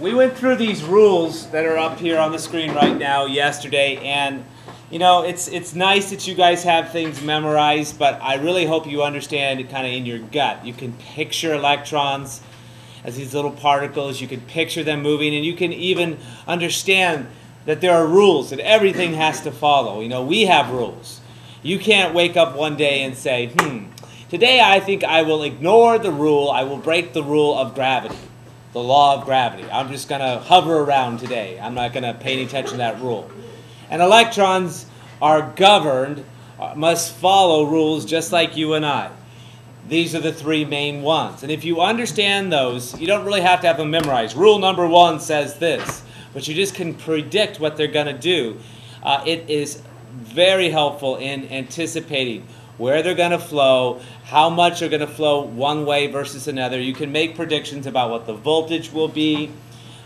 we went through these rules that are up here on the screen right now yesterday, and you know, it's it's nice that you guys have things memorized, but I really hope you understand it kind of in your gut. You can picture electrons as these little particles. You can picture them moving, and you can even understand that there are rules that everything has to follow. You know, we have rules. You can't wake up one day and say, "Hmm, today I think I will ignore the rule. I will break the rule of gravity." The law of gravity. I'm just going to hover around today. I'm not going to pay any attention to that rule. And electrons are governed, uh, must follow rules just like you and I. These are the three main ones. And if you understand those, you don't really have to have them memorized. Rule number one says this, but you just can predict what they're going to do. Uh, it is very helpful in anticipating where they're going to flow, how much are going to flow one way versus another. You can make predictions about what the voltage will be,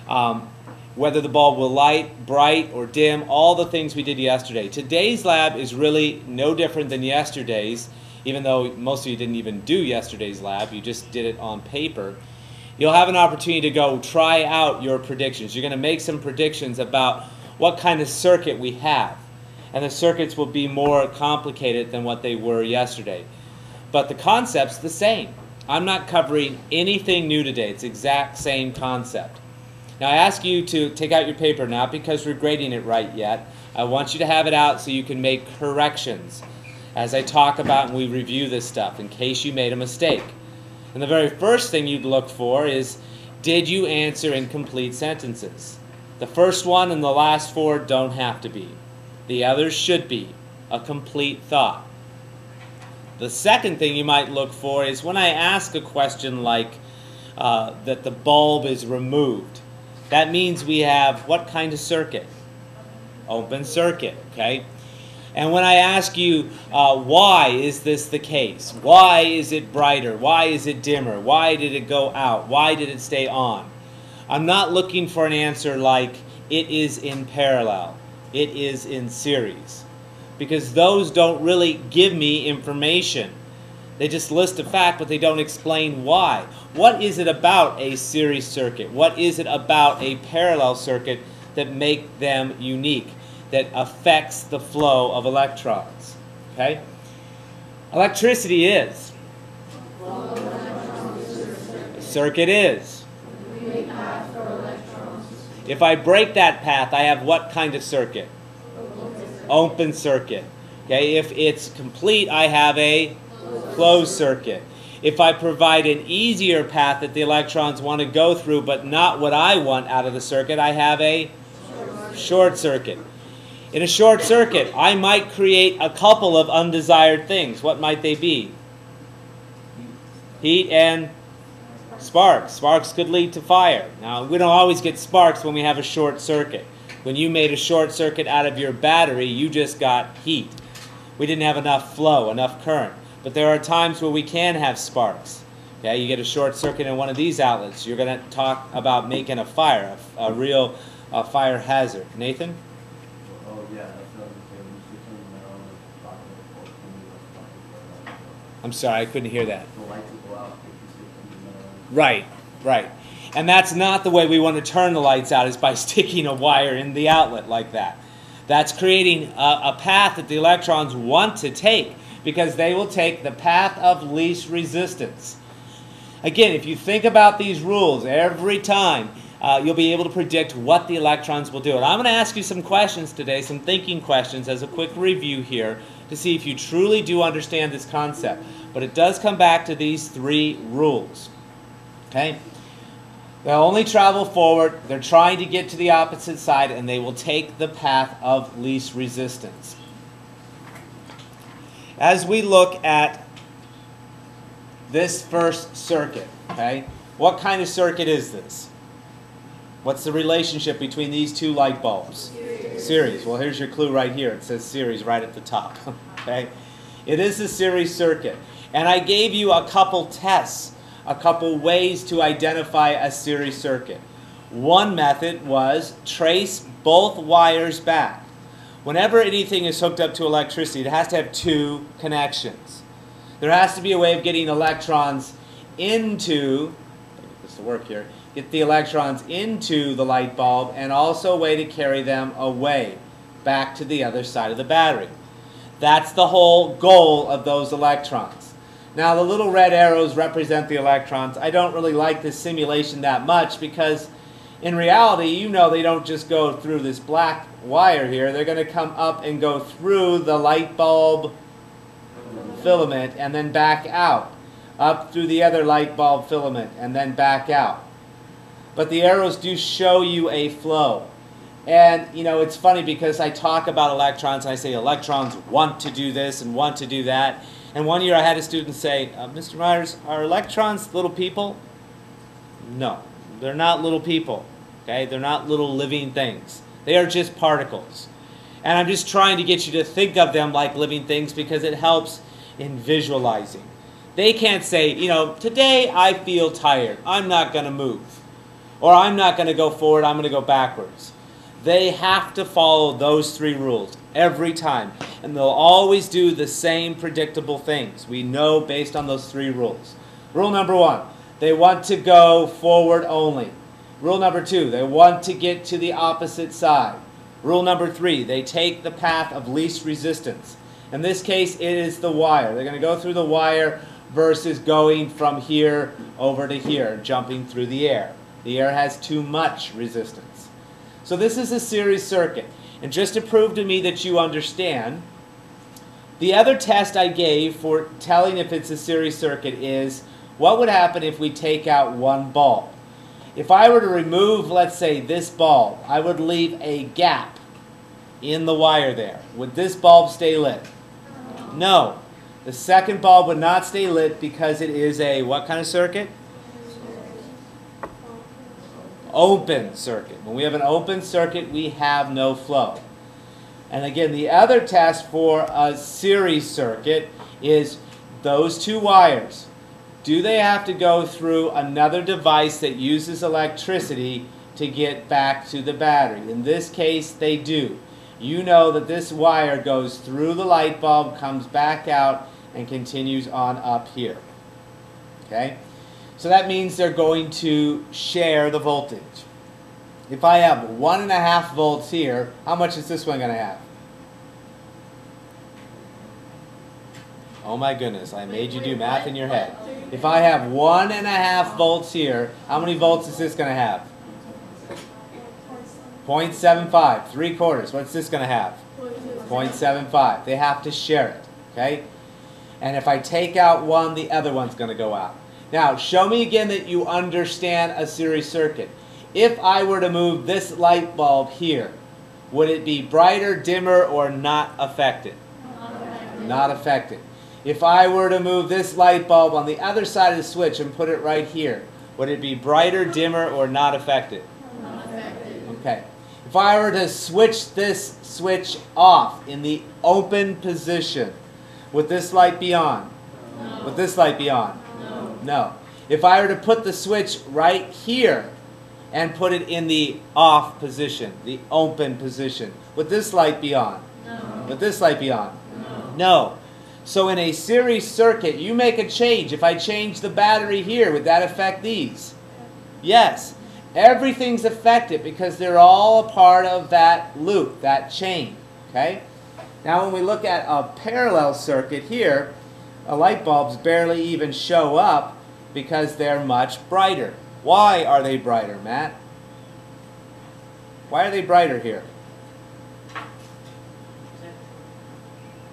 um, whether the bulb will light, bright, or dim, all the things we did yesterday. Today's lab is really no different than yesterday's, even though most of you didn't even do yesterday's lab, you just did it on paper. You'll have an opportunity to go try out your predictions. You're going to make some predictions about what kind of circuit we have and the circuits will be more complicated than what they were yesterday. But the concept's the same. I'm not covering anything new today. It's exact same concept. Now I ask you to take out your paper, not because we're grading it right yet. I want you to have it out so you can make corrections as I talk about and we review this stuff in case you made a mistake. And the very first thing you'd look for is, did you answer in complete sentences? The first one and the last four don't have to be. The others should be a complete thought. The second thing you might look for is when I ask a question like uh, that the bulb is removed. That means we have what kind of circuit? Open circuit, okay? And when I ask you, uh, why is this the case? Why is it brighter? Why is it dimmer? Why did it go out? Why did it stay on? I'm not looking for an answer like, it is in parallel it is in series. Because those don't really give me information. They just list a fact, but they don't explain why. What is it about a series circuit? What is it about a parallel circuit that make them unique, that affects the flow of electrons? Okay? Electricity is. circuit is. If I break that path, I have what kind of circuit? Open circuit. Okay, if it's complete, I have a closed circuit. If I provide an easier path that the electrons want to go through, but not what I want out of the circuit, I have a short circuit. In a short circuit, I might create a couple of undesired things. What might they be? Heat and Sparks. Sparks could lead to fire. Now, we don't always get sparks when we have a short circuit. When you made a short circuit out of your battery, you just got heat. We didn't have enough flow, enough current. But there are times where we can have sparks. Okay, you get a short circuit in one of these outlets. You're going to talk about making a fire, a, a real uh, fire hazard. Nathan? Oh, yeah. I'm sorry, I couldn't hear that. Right, right. And that's not the way we want to turn the lights out is by sticking a wire in the outlet like that. That's creating a, a, path that the electrons want to take because they will take the path of least resistance. Again, if you think about these rules every time, uh, you'll be able to predict what the electrons will do. And I'm going to ask you some questions today, some thinking questions as a quick review here to see if you truly do understand this concept. But it does come back to these three rules. Okay? They'll only travel forward. They're trying to get to the opposite side, and they will take the path of least resistance. As we look at this first circuit, okay, what kind of circuit is this? What's the relationship between these two light bulbs? Series. series. Well, here's your clue right here. It says series right at the top. okay? It is a series circuit. And I gave you a couple tests a couple ways to identify a series circuit. One method was trace both wires back. Whenever anything is hooked up to electricity, it has to have two connections. There has to be a way of getting electrons into, this to work here, get the electrons into the light bulb and also a way to carry them away back to the other side of the battery. That's the whole goal of those electrons. Now the little red arrows represent the electrons. I don't really like this simulation that much because in reality, you know they don't just go through this black wire here. They're going to come up and go through the light bulb filament and then back out. Up through the other light bulb filament and then back out. But the arrows do show you a flow. And, you know, it's funny because I talk about electrons and I say electrons want to do this and want to do that. And one year I had a student say, uh, Mr. Myers, are electrons little people? No, they're not little people. Okay, they're not little living things. They are just particles. And I'm just trying to get you to think of them like living things because it helps in visualizing. They can't say, you know, today I feel tired. I'm not going to move. Or I'm not going to go forward. I'm going to go backwards. They have to follow those three rules every time. And they'll always do the same predictable things. We know based on those three rules. Rule number one they want to go forward only. Rule number two, they want to get to the opposite side. Rule number three, they take the path of least resistance. In this case, it is the wire. They're going to go through the wire versus going from here over to here, jumping through the air. The air has too much resistance. So this is a series circuit. And just to prove to me that you understand, the other test I gave for telling if it's a series circuit is what would happen if we take out one bulb? If I were to remove, let's say, this bulb, I would leave a gap in the wire there. Would this bulb stay lit? No. The second bulb would not stay lit because it is a what kind of circuit? Open circuit. When we have an open circuit, we have no flow. And again, the other test for a series circuit is those two wires do they have to go through another device that uses electricity to get back to the battery? In this case, they do. You know that this wire goes through the light bulb, comes back out, and continues on up here. Okay? So that means they're going to share the voltage. If I have one and a half volts here, how much is this one going to have? Oh my goodness, I made you do math in your head. If I have one and a half volts here, how many volts is this going to have? 0.75, three quarters. What's this going to have? 0.75. They have to share it, okay? And if I take out one, the other one's going to go out. Now, show me again that you understand a series circuit. If I were to move this light bulb here, would it be brighter, dimmer, or not affected? Not affected. If I were to move this light bulb on the other side of the switch and put it right here, would it be brighter, dimmer, or not affected? Not affected. Okay. If I were to switch this switch off in the open position, would this light be on? No. Would this light be on? No. If I were to put the switch right here and put it in the off position, the open position, would this light be on? No. Would this light be on? No. no. So in a series circuit, you make a change. If I change the battery here, would that affect these? Yes. Everything's affected because they're all a part of that loop, that chain. Okay? Now when we look at a parallel circuit here, a light bulbs barely even show up because they're much brighter. Why are they brighter, Matt? Why are they brighter here?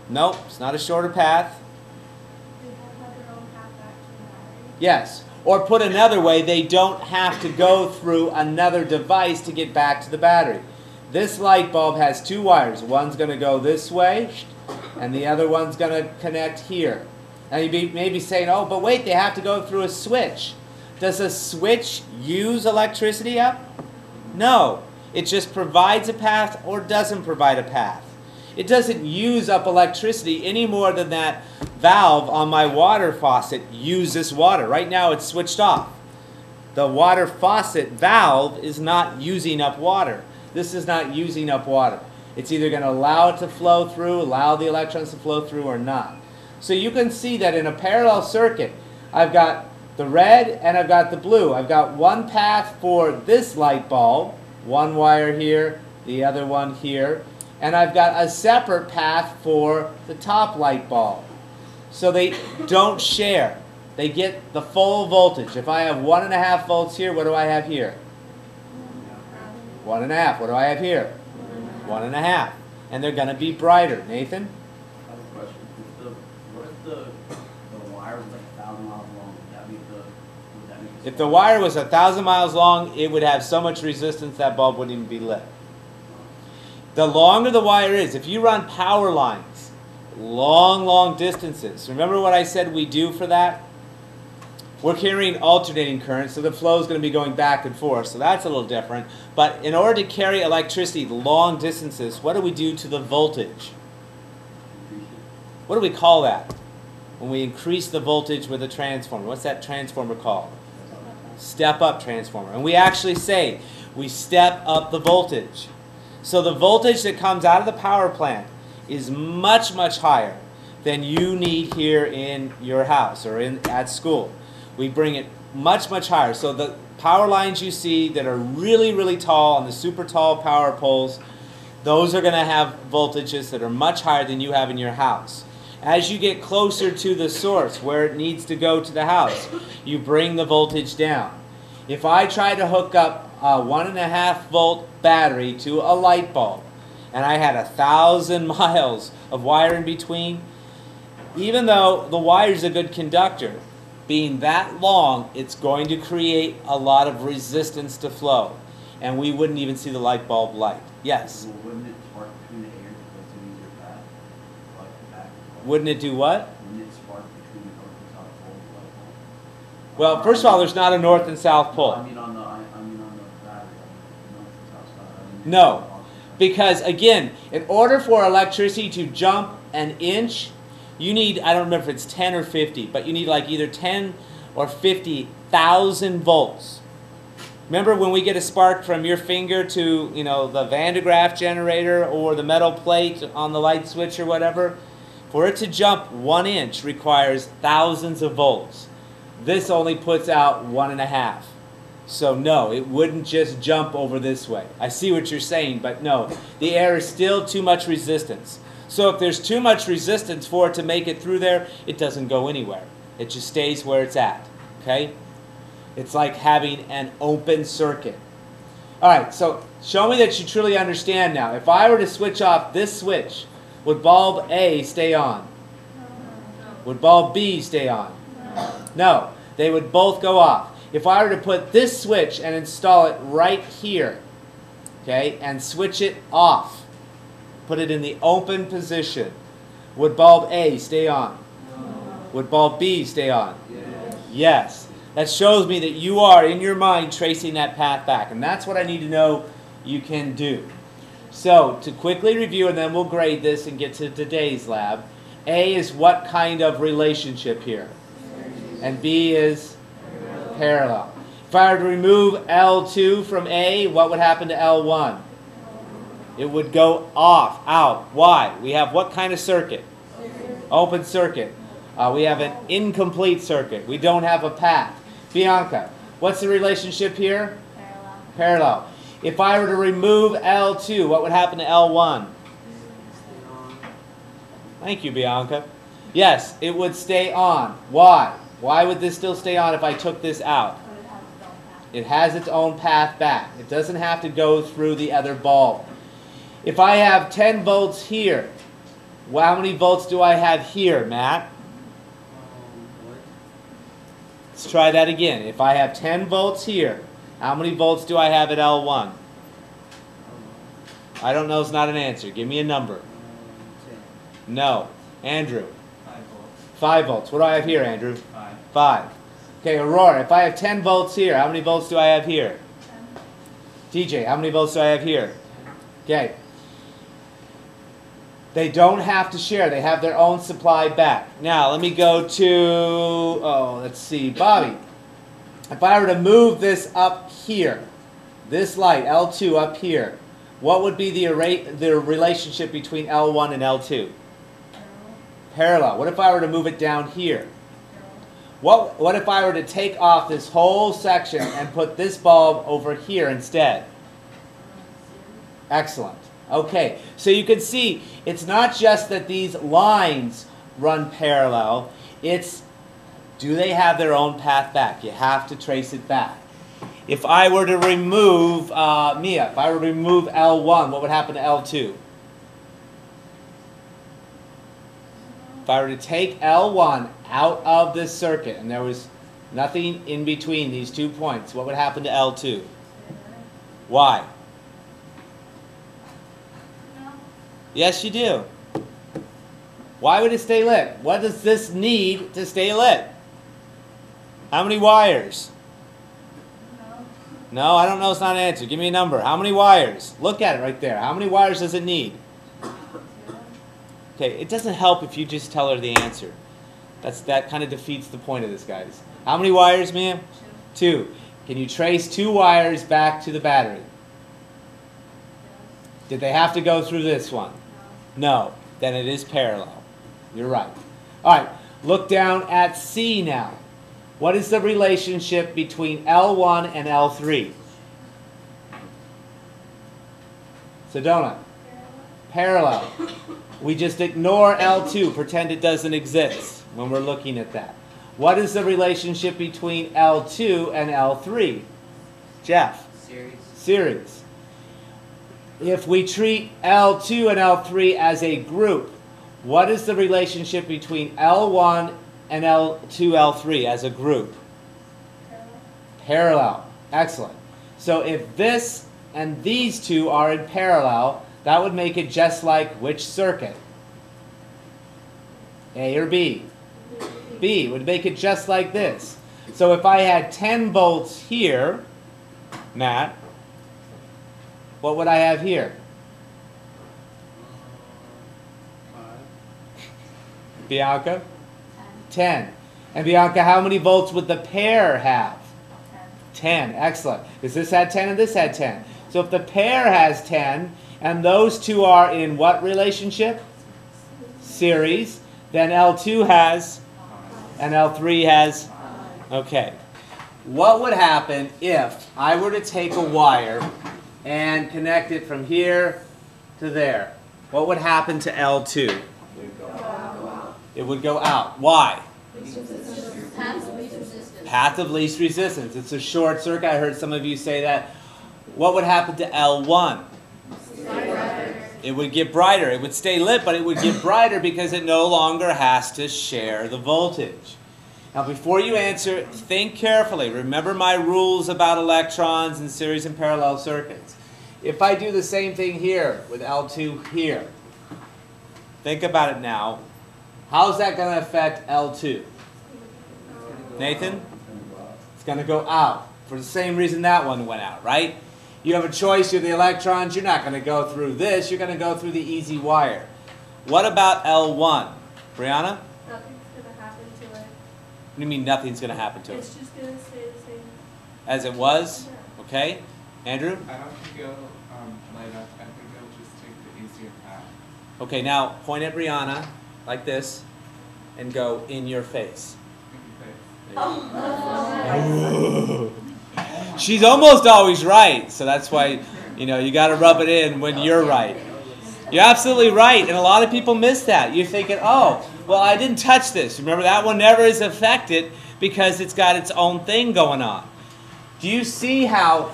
Nope, it's not a shorter path. Yes. Or put another way, they don't have to go through another device to get back to the battery. This light bulb has two wires. One's going to go this way, and the other one's going to connect here. Now you may be saying, oh, but wait, they have to go through a switch. Does a switch use electricity up? No. It just provides a path or doesn't provide a path. It doesn't use up electricity any more than that valve on my water faucet uses water. Right now it's switched off. The water faucet valve is not using up water. This is not using up water. It's either going to allow it to flow through, allow the electrons to flow through or not. So you can see that in a parallel circuit, I've got the red and I've got the blue. I've got one path for this light bulb, one wire here, the other one here, and I've got a separate path for the top light bulb. So they don't share. They get the full voltage. If I have one and a half volts here, what do I have here? One and a half. What do I have here? One and a half. And they're going to be brighter. Nathan? I have a question. If the, what if the, the wire was like a thousand miles long? Would that make the, would that make If the wire was a thousand miles long, it would have so much resistance that bulb wouldn't even be lit. The longer the wire is, if you run power lines, long, long distances, remember what I said we do for that? We're carrying alternating current, so the flow is going to be going back and forth, so that's a little different. But in order to carry electricity long distances, what do we do to the voltage? What do we call that? When we increase the voltage with a transformer. What's that transformer called? Step up transformer. And we actually say we step up the voltage. So the voltage that comes out of the power plant is much, much higher than you need here in your house or in at school. We bring it much, much higher. So the power lines you see that are really, really tall on the super tall power poles, those are going to have voltages that are much higher than you have in your house. As you get closer to the source where it needs to go to the house, you bring the voltage down. If I try to hook up a one and a half volt battery to a light bulb and I had a thousand miles of wire in between, even though the wire is a good conductor, being that long, it's going to create a lot of resistance to flow. And we wouldn't even see the light bulb light. Yes. Well, wouldn't it spark between the air because it's an easier path? Like the back? Wouldn't it do what? It spark between the north and south poles? Like, Well, first of all, there's not a north and south I pole. mean on the, I, I mean on the battery, on the north and south side. I mean, No. Because again, in order for electricity to jump an inch, you need, I don't remember if it's 10 or 50, but you need like either 10 or 50,000 volts. Remember when we get a spark from your finger to, you know, the Van de Graaff generator or the metal plate on the light switch or whatever? For it to jump one inch requires thousands of volts. This only puts out one and a half. So no, it wouldn't just jump over this way. I see what you're saying, but no, the air is still too much resistance. So if there's too much resistance for it to make it through there, it doesn't go anywhere. It just stays where it's at. Okay? It's like having an open circuit. All right, so show me that you truly understand now. If I were to switch off this switch, would bulb A stay on? Would bulb B stay on? No, they would both go off. If I were to put this switch and install it right here, okay, and switch it off, put it in the open position, would bulb A stay on? No. Would bulb B stay on? Yes. That shows me that you are, in your mind, tracing that path back. And that's what I need to know you can do. So, to quickly review, and then we'll grade this and get to today's lab. A is what kind of relationship here? And B is parallel. If I were to remove L2 from A, what would happen to L1? It would go off, out. Why? We have what kind of circuit? Open circuit. Uh, we have an incomplete circuit. We don't have a path. Bianca, what's the relationship here? Parallel. Parallel. If I were to remove L2, what would happen to L1? Thank you, Bianca. Yes, it would stay on. Why? Why would this still stay on if I took this out? It has its own path. Back. It doesn't have to go through the other bulb. If I have 10 volts here, well, how many volts do I have here, Matt? Let's try that again. If I have 10 volts here, how many volts do I have at L1? I don't know It's not an answer. Give me a number. No. Andrew. Five volts. 5 volts. What do I have here, Andrew? Five. 5. Okay, Aurora, if I have 10 volts here, how many volts do I have here? TJ, how many volts do I have here? Okay. They don't have to share. They have their own supply back. Now, let me go to, oh, let's see, Bobby. If I were to move this up here, this light, L2 up here, what would be the, the relationship between L1 and L2? Parallel. Parallel. What if I were to move it down here? What, what if I were to take off this whole section and put this bulb over here instead? Excellent. Okay, so you can see it's not just that these lines run parallel, it's do they have their own path back? You have to trace it back. If I were to remove, uh, Mia, if I were to remove L1, what would happen to L2? If I were to take L1 out of this circuit and there was nothing in between these two points, what would happen to L2? Why? Yes, you do. Why would it stay lit? What does this need to stay lit? How many wires? No, I don't know. It's not an answer. Give me a number. How many wires? Look at it right there. How many wires does it need? Okay, it doesn't help if you just tell her the answer. That's that kind of defeats the point of this, guys. How many wires, ma'am? Two. Can you trace two wires back to the battery? Did they have to go through this one? No. Then it is parallel. You're right. All right. Look down at C now. What is the relationship between L1 and L3? Sedona. Parallel. We just ignore L2, pretend it doesn't exist when we're looking at that. What is the relationship between L2 and L3? Jeff. Series. Series. If we treat L2 and L3 as a group, what is the relationship between L1 and L2, L3 as a group? Parallel. Excellent. So if this and these two are in parallel, that would make it just like which circuit? A or B? B would make it just like this. So if I had 10 volts here, Matt, what would I have here? Bianca? 10. And Bianca, how many volts would the pair have? 10. 10. Excellent. Because this had 10 and this had 10. So if the pair has 10 and those two are in what relationship? Series. Then L2 has and L3 has. Okay. What would happen if I were to take a wire and connect it from here to there? What would happen to L2? It would go out. Why? Path of least resistance. It's a short circuit. I heard some of you say that. What would happen to L1? It would get brighter. It would stay lit, but it would get brighter because it no longer has to share the voltage. Now, before you answer, think carefully. Remember my rules about electrons and series and parallel circuits. If I do the same thing here with L2 here, think about it now. How's that going to affect L2? Nathan? It's going to go out for the same reason that one went out, right? You have a choice, you're the electrons, you're not going to go through this, you're going to go through the easy wire. What about L1? Brianna? Nothing's gonna happen to it. What do you mean nothing's going to happen to it? It's just gonna stay the same. As it was? Yeah. Okay. Andrew? I don't think it'll um, light up. I think it'll just take the easier path. Okay, now point at Brianna like this and go in your face. In. She's almost always right, so that's why you know you got to rub it in when you're right. You're absolutely right, and a lot of people miss that. You're thinking, oh, well, I didn't touch this. Remember, that one never is affected because it's got its own thing going on. Do you see how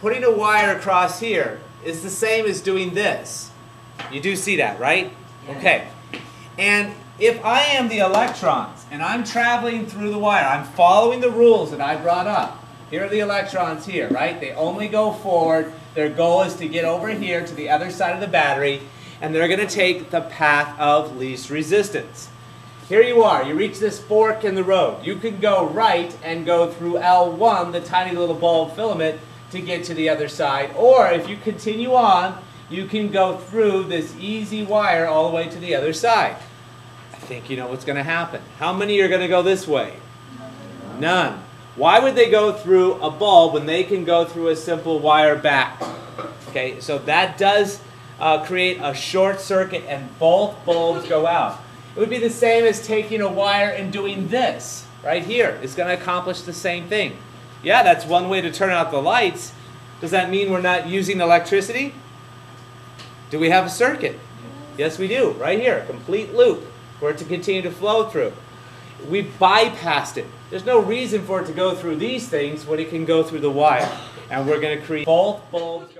putting a wire across here is the same as doing this? You do see that, right? Okay. And if I am the electrons and I'm traveling through the wire, I'm following the rules that I brought up. Here are the electrons here, right? They only go forward. Their goal is to get over here to the other side of the battery, and they're going to take the path of least resistance. Here you are. You reach this fork in the road. You can go right and go through L1, the tiny little bulb filament, to get to the other side. Or if you continue on, you can go through this easy wire all the way to the other side. Think you know what's going to happen. How many are going to go this way? None. Why would they go through a bulb when they can go through a simple wire back? Okay, so that does uh, create a short circuit and both bulbs go out. It would be the same as taking a wire and doing this. right here. It's going to accomplish the same thing. Yeah, that's one way to turn out the lights. Does that mean we're not using electricity? Do we have a circuit? Yes, we do. Right here, complete loop for it to continue to flow through. We bypassed it. There's no reason for it to go through these things when it can go through the wire. And we're going to create both bulbs.